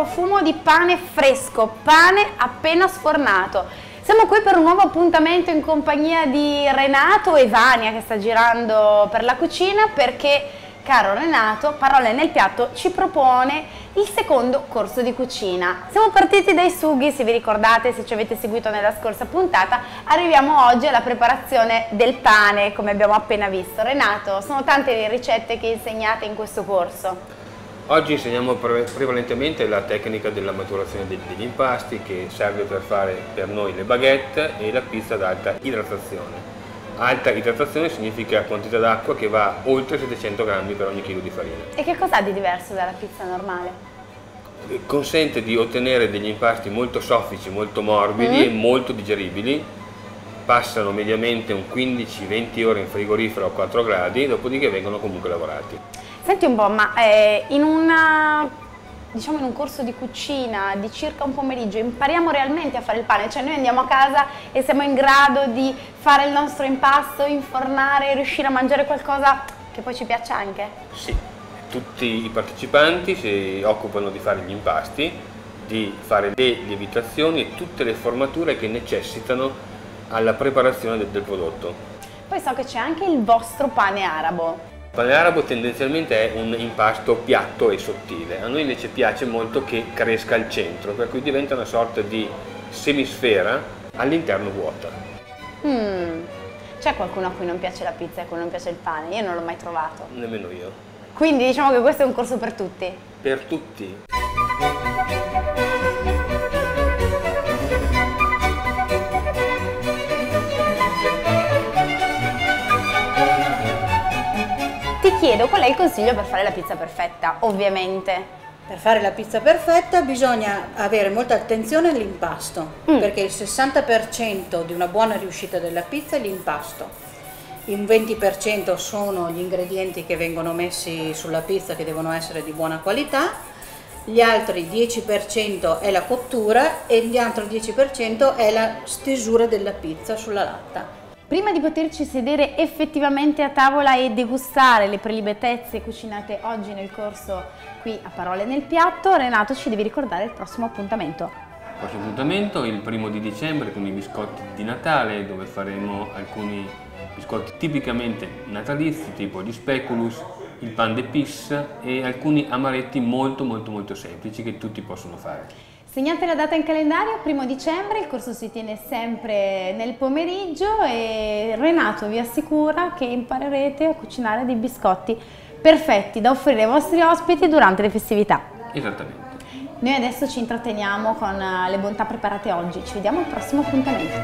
profumo di pane fresco, pane appena sfornato. Siamo qui per un nuovo appuntamento in compagnia di Renato e Vania che sta girando per la cucina perché caro Renato, Parole nel piatto ci propone il secondo corso di cucina. Siamo partiti dai sughi, se vi ricordate, se ci avete seguito nella scorsa puntata, arriviamo oggi alla preparazione del pane, come abbiamo appena visto. Renato, sono tante le ricette che insegnate in questo corso. Oggi insegniamo prevalentemente la tecnica della maturazione degli impasti che serve per fare per noi le baguette e la pizza ad alta idratazione. Alta idratazione significa quantità d'acqua che va oltre 700 grammi per ogni chilo di farina. E che cos'ha di diverso dalla pizza normale? Consente di ottenere degli impasti molto soffici, molto morbidi mm. e molto digeribili. Passano mediamente un 15-20 ore in frigorifero a 4 gradi, dopodiché vengono comunque lavorati. Senti un po', ma eh, in una diciamo in un corso di cucina di circa un pomeriggio impariamo realmente a fare il pane, cioè noi andiamo a casa e siamo in grado di fare il nostro impasto, infornare, riuscire a mangiare qualcosa che poi ci piaccia anche? Sì, tutti i partecipanti si occupano di fare gli impasti, di fare le lievitazioni e tutte le formature che necessitano alla preparazione del, del prodotto. Poi so che c'è anche il vostro pane arabo. Arabo tendenzialmente è un impasto piatto e sottile, a noi invece piace molto che cresca al centro, per cui diventa una sorta di semisfera all'interno vuota. Mm. C'è qualcuno a cui non piace la pizza e a cui non piace il pane? Io non l'ho mai trovato. Nemmeno io. Quindi diciamo che questo è un corso per tutti? Per tutti. Chiedo qual è il consiglio per fare la pizza perfetta, ovviamente. Per fare la pizza perfetta bisogna avere molta attenzione all'impasto, mm. perché il 60% di una buona riuscita della pizza è l'impasto. Il 20% sono gli ingredienti che vengono messi sulla pizza che devono essere di buona qualità, gli altri 10% è la cottura e gli altri 10% è la stesura della pizza sulla latta. Prima di poterci sedere effettivamente a tavola e degustare le prelibatezze cucinate oggi nel corso qui a Parole nel Piatto, Renato ci devi ricordare il prossimo appuntamento. Il prossimo appuntamento è il primo di dicembre con i biscotti di Natale dove faremo alcuni biscotti tipicamente natalizi tipo gli speculus, il pan de pis e alcuni amaretti molto molto molto semplici che tutti possono fare. Segnate la data in calendario, primo dicembre, il corso si tiene sempre nel pomeriggio e Renato vi assicura che imparerete a cucinare dei biscotti perfetti da offrire ai vostri ospiti durante le festività. Esattamente. Noi adesso ci intratteniamo con le bontà preparate oggi, ci vediamo al prossimo appuntamento.